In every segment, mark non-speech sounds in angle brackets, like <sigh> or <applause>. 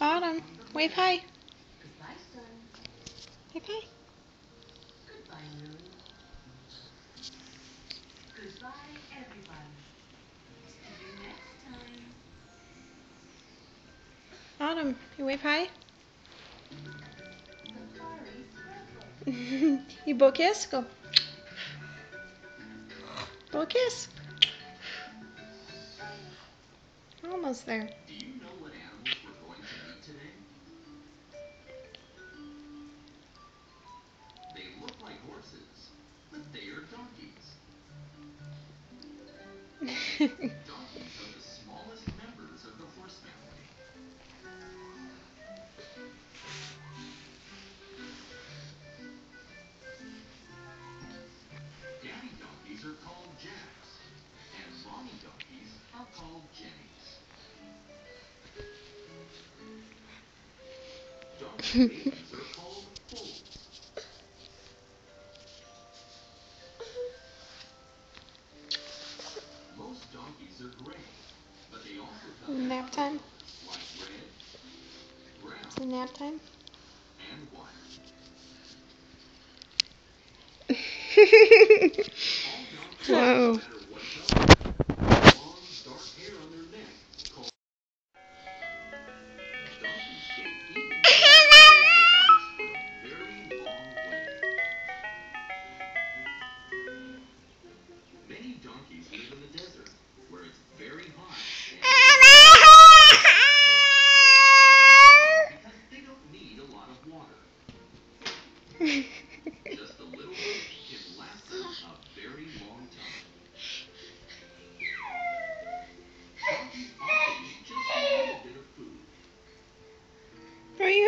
Autumn, wave hi. Goodbye, son. Wave hi. Goodbye, Moon. Goodbye, everybody. See you next time. Autumn, you wave hi. <laughs> You a kiss? Go. A kiss. Almost there. But they are donkeys. <laughs> Donkeys are the smallest members of the horse family. Daddy donkeys are called jacks, and mommy donkeys are called jennies. Donkey <laughs> babies Nap time. colors like red, brown, It's nap time. and <laughs> white. Whoa.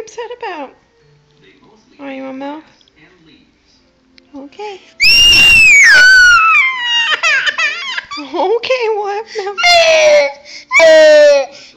You upset about? Oh, you want milk? grass and leaves. Okay. <laughs> Okay, we'll <laughs>